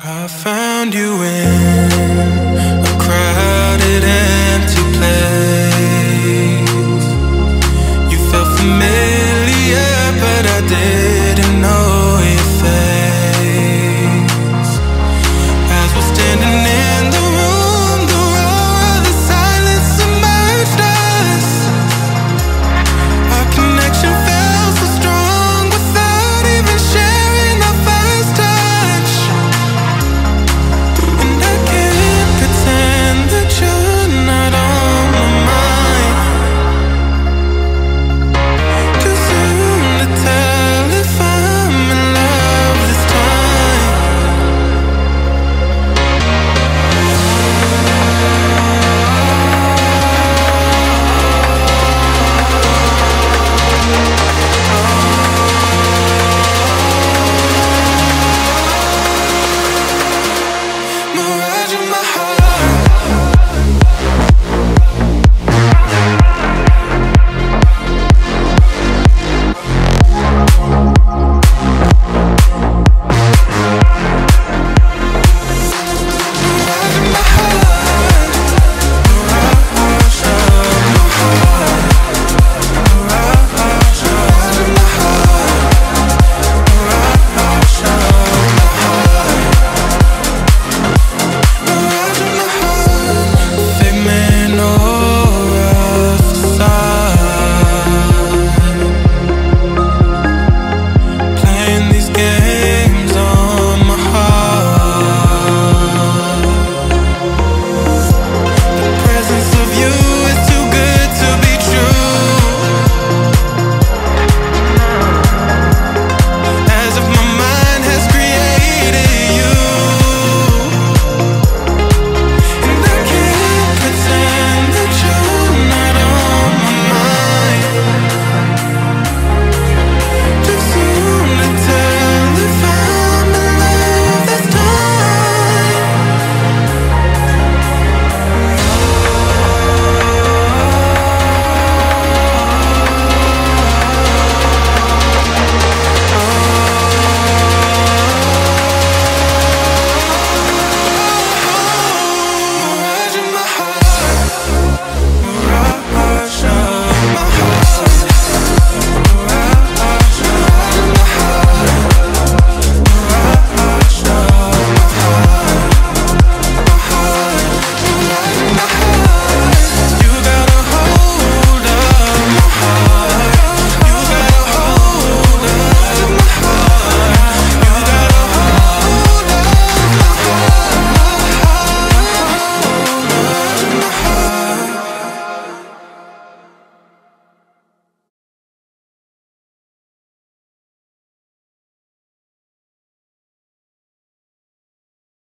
I found you in